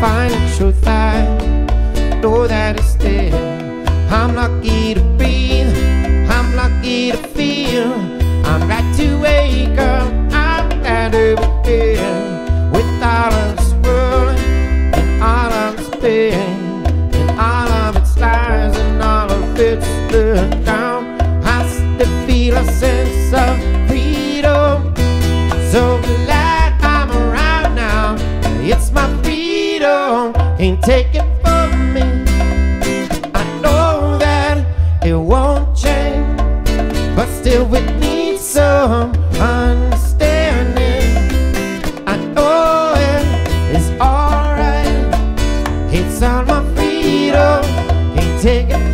find the truth I know that it's there. I'm lucky to Take it from me. I know that it won't change, but still we need some understanding. I know it is alright. It's on my freedom, ain't taken.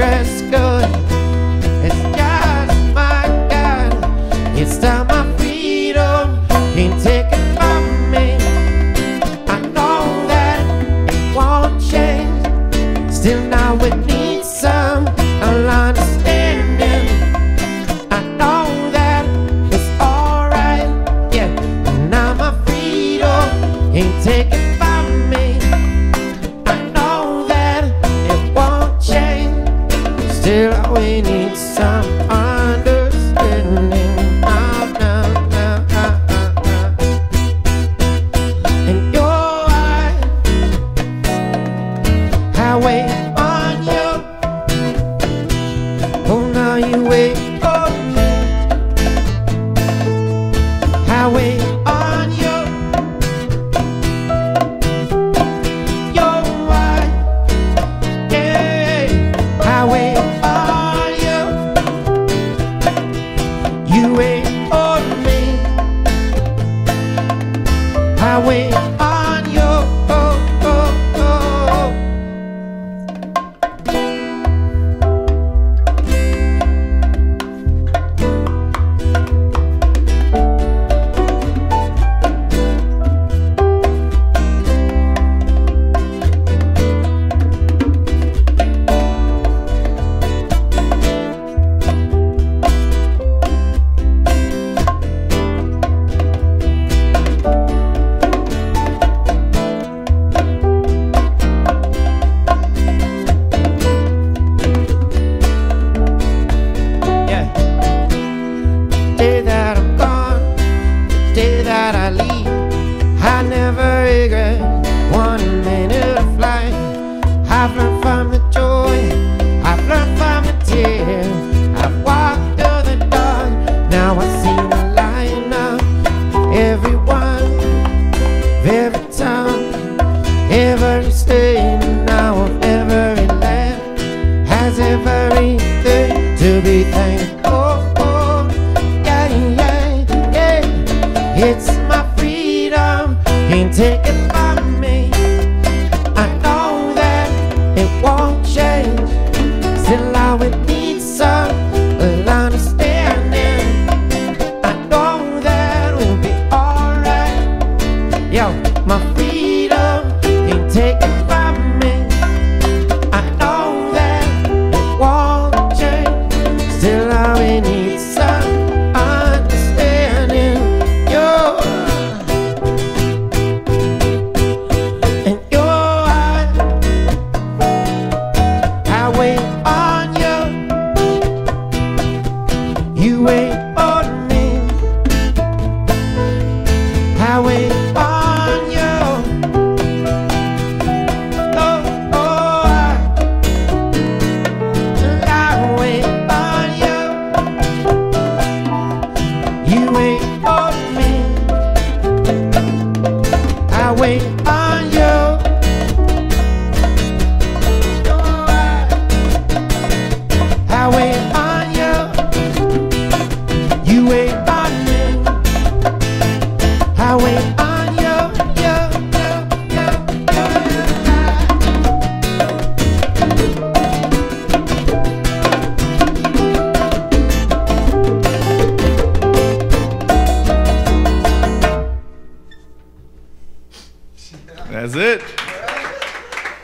Cresco we need some understanding. Ah, ah, ah, and your I wait on you. Oh, now you wait. way. day that I leave, I never regret.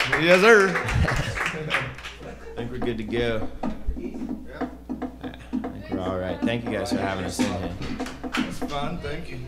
Yes, sir. I think we're good to go. I think we're all right. Thank you guys for having us in here. It's fun. Thank you.